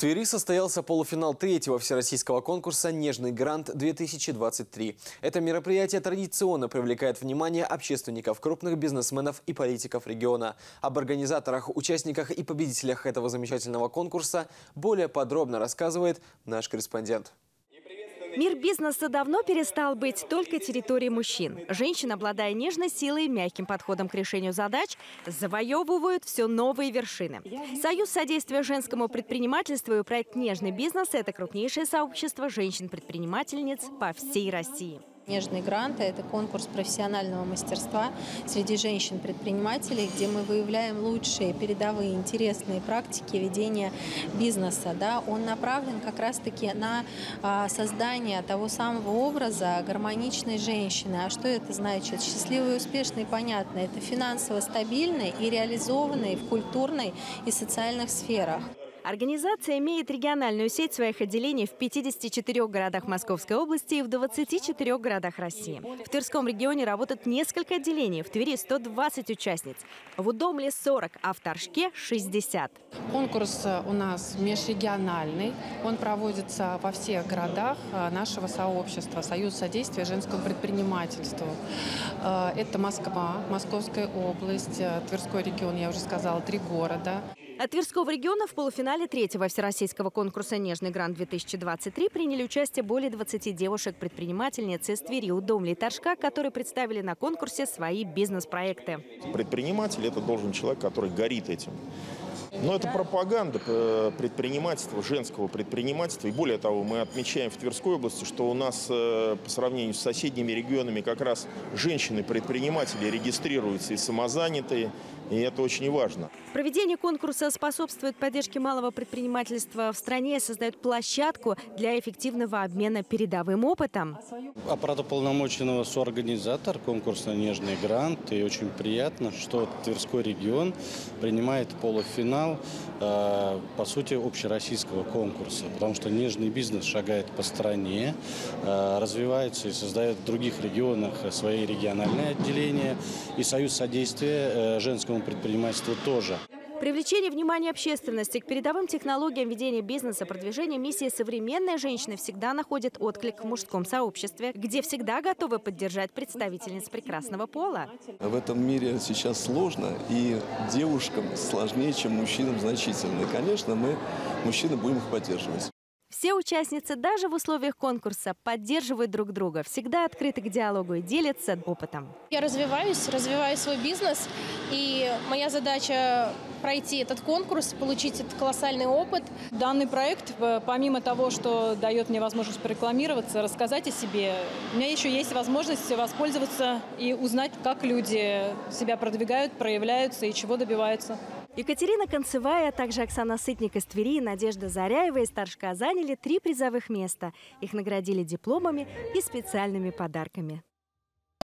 Твери состоялся полуфинал третьего всероссийского конкурса «Нежный грант-2023». Это мероприятие традиционно привлекает внимание общественников, крупных бизнесменов и политиков региона. Об организаторах, участниках и победителях этого замечательного конкурса более подробно рассказывает наш корреспондент. Мир бизнеса давно перестал быть только территорией мужчин. Женщины, обладая нежной силой и мягким подходом к решению задач, завоевывают все новые вершины. Союз содействия женскому предпринимательству и проект «Нежный бизнес» – это крупнейшее сообщество женщин-предпринимательниц по всей России. Нежный грант – это конкурс профессионального мастерства среди женщин-предпринимателей, где мы выявляем лучшие, передовые, интересные практики ведения бизнеса. Да? Он направлен как раз-таки на а, создание того самого образа гармоничной женщины. А что это значит? Счастливой, успешной, понятно. Это финансово стабильной и реализованной в культурной и социальных сферах. Организация имеет региональную сеть своих отделений в 54 городах Московской области и в 24 городах России. В Тверском регионе работают несколько отделений, в Твери 120 участниц, в Удомле 40, а в Торжке 60. Конкурс э, у нас межрегиональный, он проводится во всех городах э, нашего сообщества «Союз содействия женскому предпринимательству». Э, это Москва, Московская область, Тверской регион, я уже сказала, три города. От Тверского региона в полуфинале третьего всероссийского конкурса «Нежный грант-2023» приняли участие более 20 девушек-предпринимательниц из Твери, Удомли и Торжка, которые представили на конкурсе свои бизнес-проекты. Предприниматель – это должен человек, который горит этим. Но это пропаганда э, предпринимательства, женского предпринимательства. И более того, мы отмечаем в Тверской области, что у нас э, по сравнению с соседними регионами как раз женщины-предприниматели регистрируются и самозанятые, и это очень важно. Проведение конкурса способствует поддержке малого предпринимательства в стране, создает площадку для эффективного обмена передовым опытом. Оправдополномоченного соорганизатор конкурса «Нежный грант». И очень приятно, что Тверской регион принимает полуфинал, э, по сути, общероссийского конкурса. Потому что нежный бизнес шагает по стране, э, развивается и создает в других регионах свои региональные отделения. И Союз содействия э, женскому предпринимательству тоже. Привлечение внимания общественности к передовым технологиям ведения бизнеса, продвижение миссии современной женщины всегда находит отклик в мужском сообществе, где всегда готовы поддержать представительниц прекрасного пола. В этом мире сейчас сложно, и девушкам сложнее, чем мужчинам значительно. И, конечно, мы, мужчины, будем их поддерживать. Все участницы даже в условиях конкурса поддерживают друг друга, всегда открыты к диалогу и делятся опытом. Я развиваюсь, развиваю свой бизнес, и моя задача пройти этот конкурс, получить этот колоссальный опыт. Данный проект, э, помимо того, что дает мне возможность порекламироваться, рассказать о себе, у меня еще есть возможность воспользоваться и узнать, как люди себя продвигают, проявляются и чего добиваются. Екатерина Концевая, а также Оксана Сытник из Твери и Надежда Заряева из Торжка заняли три призовых места. Их наградили дипломами и специальными подарками.